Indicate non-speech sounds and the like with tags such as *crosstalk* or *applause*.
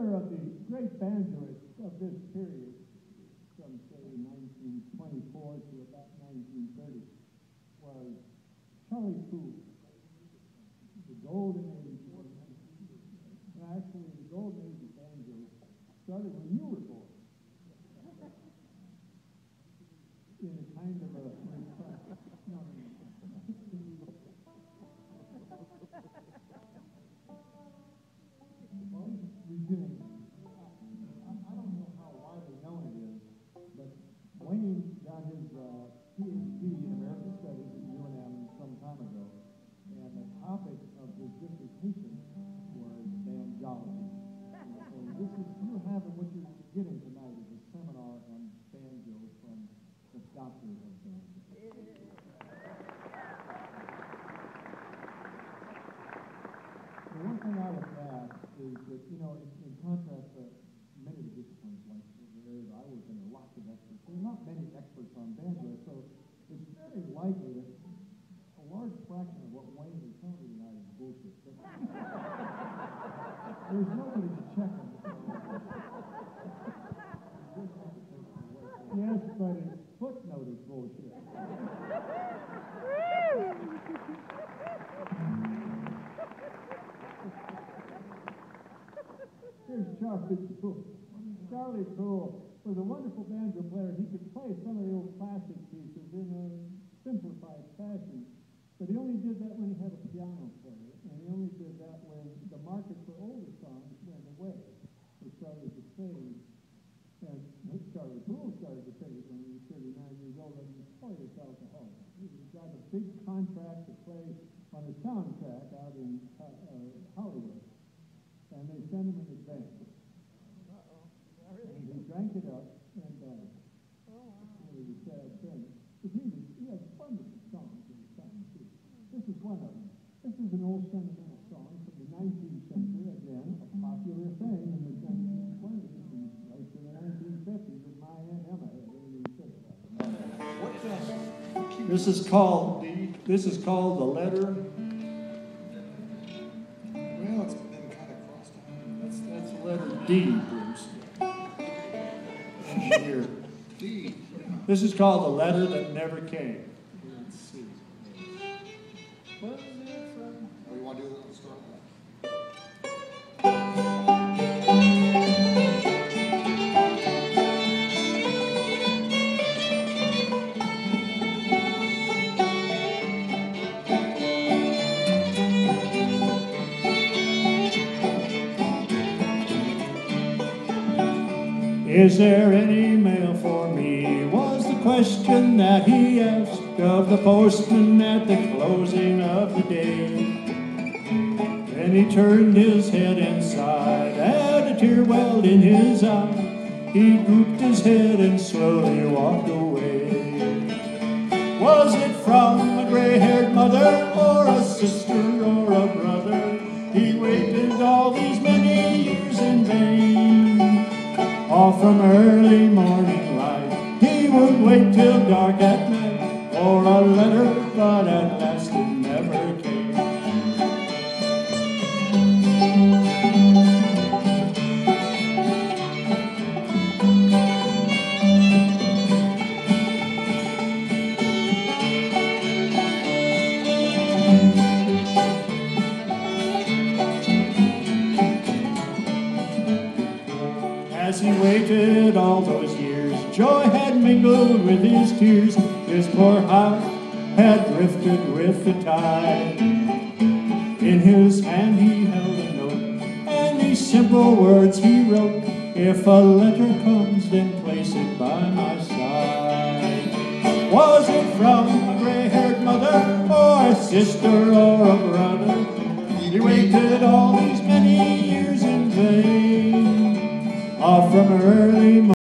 Another of the great banjoists of this period, from say nineteen twenty-four to about nineteen thirty, was Charlie Poole. The golden age. And actually, the golden age of banjo started when you were born. You know, in, in contrast to many of the disciplines, like the areas I work in, there are lots of experts. There are not many experts on banjo, so it's very likely that a large fraction of what Wayne is telling you tonight is bullshit. *laughs* There's nobody to check so- Yes, but his footnote is bullshit. *laughs* Charlie Poole. Charlie Poole was a wonderful banjo player. He could play some of the old classic pieces in a simplified fashion, but he only did that when he had a piano player, and he only did that when the market for older songs went away. It started to fade. And Charlie Poole started to fade when he was 39 years old and notorious alcoholic. He got a big contract to play on a soundtrack out in uh, uh, Hollywood and they sent him in advance. And he drank it up and died. It was a sad thing. But he was, he had wonderful songs in his time too. This is one of them. This is an old sentimental song from the 19th century, again, a popular thing in the 1920s and right to the 1950s with my Aunt Emma had everything said about. This is called, this is called the letter, Well, it's been kind of crossed out. that's, that's the letter D, This is called the letter that never came. Let's see. What Is there any mail for me? Was the question that he asked of the postman at the closing of the day. Then he turned his head and sighed, and a tear welled in his eye. He drooped his head and slowly walked away. Was it from a gray-haired mother, or a sister, All from early morning light, he would wait till dark at night for a letter, but at last it never As he waited all those years, joy had mingled with his tears. His poor heart had drifted with the tide. In his hand he held a note, and these simple words he wrote If a letter comes, then place it by my side. Was it from a gray haired mother, or a sister, or a brother? He waited all these many years